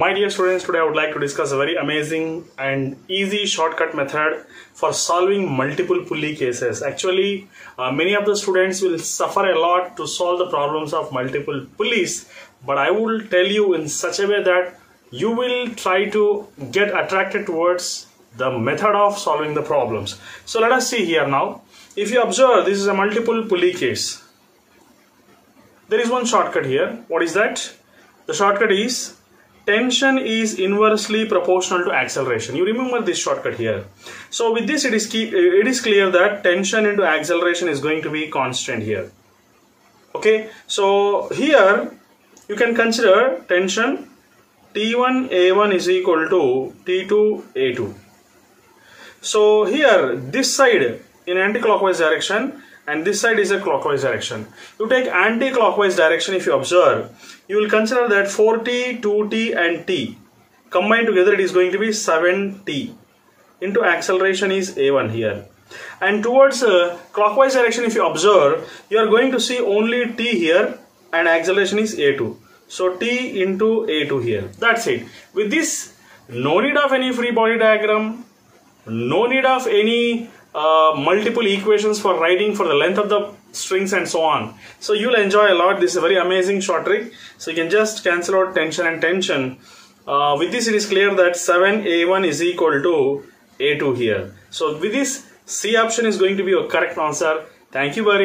My dear students, today I would like to discuss a very amazing and easy shortcut method for solving multiple pulley cases. Actually, uh, many of the students will suffer a lot to solve the problems of multiple pulleys, but I will tell you in such a way that you will try to get attracted towards the method of solving the problems. So let us see here now. If you observe, this is a multiple pulley case. There is one shortcut here. What is that? The shortcut is tension is inversely proportional to acceleration. You remember this shortcut here. So with this it is key, it is clear that tension into acceleration is going to be constant here. Okay? So here you can consider tension T1 A1 is equal to T2 A2 so here this side in anti-clockwise direction and this side is a clockwise direction. You take anti-clockwise direction if you observe, you will consider that 4t, 2t and t combined together it is going to be 7t into acceleration is a1 here. And towards uh, clockwise direction if you observe, you are going to see only t here and acceleration is a2. So t into a2 here. That's it. With this, no need of any free body diagram, no need of any uh, multiple equations for writing for the length of the strings and so on. So you'll enjoy a lot. This is a very amazing short trick. So you can just cancel out tension and tension. Uh, with this it is clear that 7a1 is equal to a2 here. So with this C option is going to be your correct answer. Thank you very